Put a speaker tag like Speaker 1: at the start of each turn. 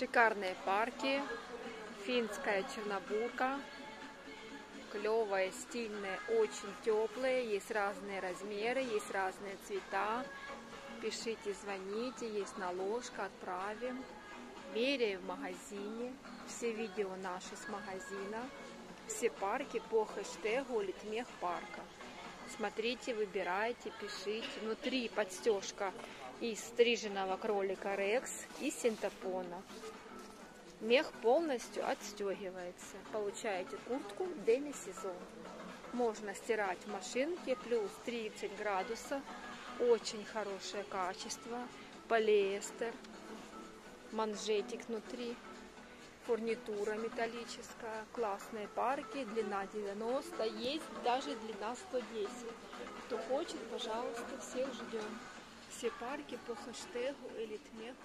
Speaker 1: Шикарные парки. Финская чернобурка. Клевая, стильная, очень теплая. Есть разные размеры, есть разные цвета. Пишите, звоните, есть наложка, отправим. Меряем в магазине. Все видео наши с магазина. Все парки по хэштегу Литмех парка. Смотрите, выбирайте, пишите. Внутри подстежка из стриженного кролика Рекс и синтепона. Мех полностью отстегивается. Получаете куртку деми-сезон. Можно стирать в машинке, плюс 30 градусов. Очень хорошее качество. Полиэстер. Манжетик внутри. Фурнитура металлическая. Классные парки. Длина 90. Есть даже длина 110. Кто хочет, пожалуйста, всех ждем. Все парки по хэштегу Элитмех